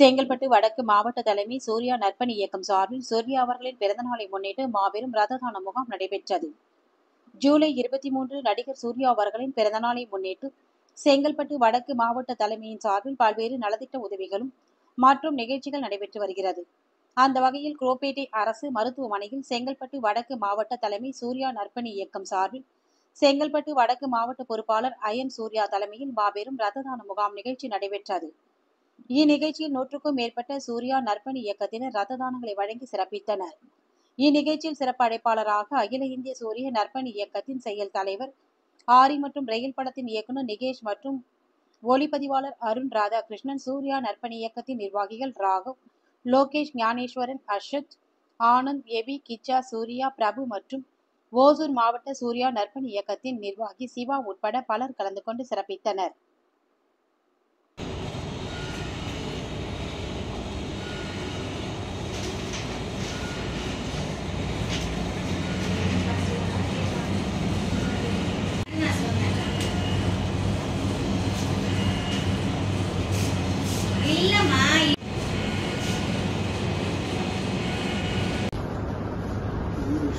செங்கல்பட்டு வடக்கு மாவட்ட தலைமை சூர்யா நற்பணி இயக்கம் சார்பில் சூர்யா அவர்களின் பிறந்தநாளை முன்னிட்டு மாபெரும் ரததான முகாம் நடைபெற்றது. ஜூலை இருபத்தி மூன்று நடிகர் சூர்யா அவர்களின் பிறந்தநாளை முன்னிட்டு செங்கல்பட்டு வடக்கு மாவட்ட தலைமையின் சார்பில் பல்வேறு நலத்திட்ட உதவிகளும் மற்றும் நிகழ்ச்சிகள் நடைபெற்று வருகிறது. அந்த வகையில் குரோப்பேட்டை அரசு மருத்துவமனையில் செங்கல்பட்டு வடக்கு மாவட்ட தலைமை சூர்யா நற்பணி இயக்கம் சார்பில் செங்கல்பட்டு வடக்கு மாவட்ட பொறுப்பாளர் அயன் சூர்யா தலைமையில் மாபெரும் ரத்ததான முகாம் நிகழ்ச்சி நடைபெற்றது. இந்நிகழ்ச்சியில் நூற்றுக்கும் மேற்பட்ட சூர்யா நற்பணி இயக்கத்தினர் ரத்த தானங்களை வழங்கி சிறப்பித்தனர். இந்நிகழ்ச்சியில் சிறப்பு அழைப்பாளராக அகில இந்திய சூரிய நற்பணி இயக்கத்தின் செயல் தலைவர் ஆரி மற்றும் ரயில் படத்தின் இயக்குநர் நிகேஷ் மற்றும் ஒளிப்பதிவாளர் அருண் ராதாகிருஷ்ணன் சூர்யா நற்பணி இயக்கத்தின் நிர்வாகிகள் ராகவ் லோகேஷ் ஞானேஸ்வரன் அர்ஷத் ஆனந்த் எபி கிச்சா சூர்யா பிரபு மற்றும் ஓசூர் மாவட்ட சூர்யா நற்பணி இயக்கத்தின் நிர்வாகி சிவா உட்பட பலர் கலந்து கொண்டு சிறப்பித்தனர்.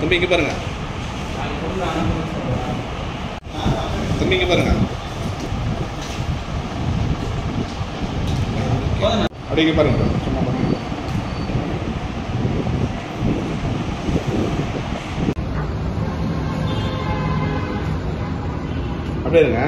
தம்பி இங்கே பாருங்க. தம்பி இங்கே பாருங்க. இங்கே பாருங்க. சும்மா பாருங்க. அப்படியே இருங்க.